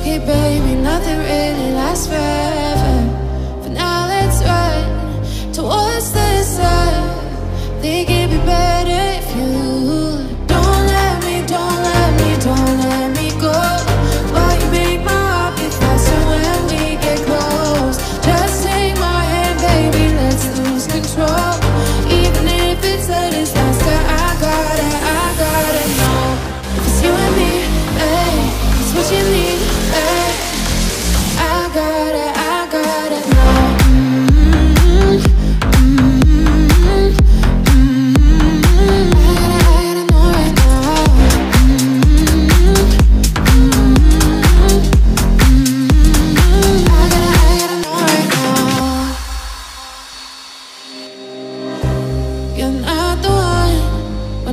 okay, baby, nothing really lasts forever. But now let's run towards the sun. They give me be better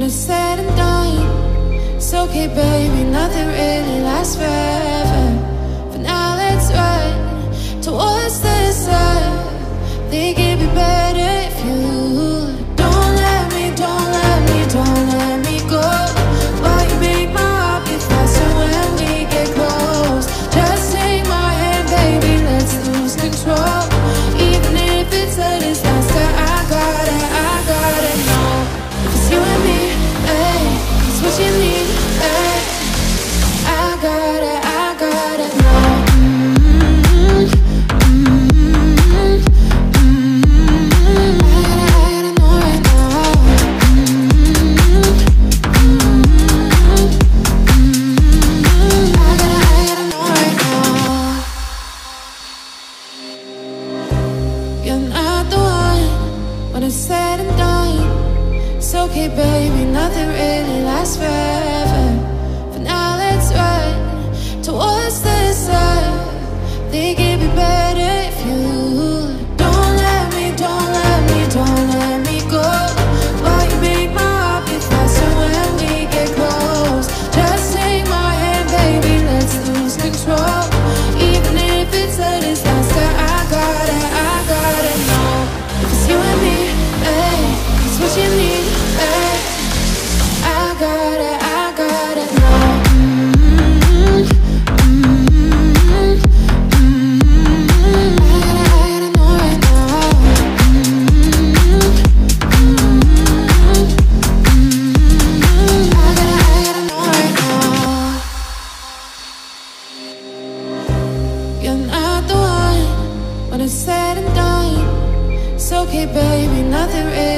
it's said and done, it's okay, baby. Nothing really lasts forever. For now, let's run towards the sun. Thinking it's said and done. So okay, baby, nothing. When it's said and done, So okay, baby, nothing is.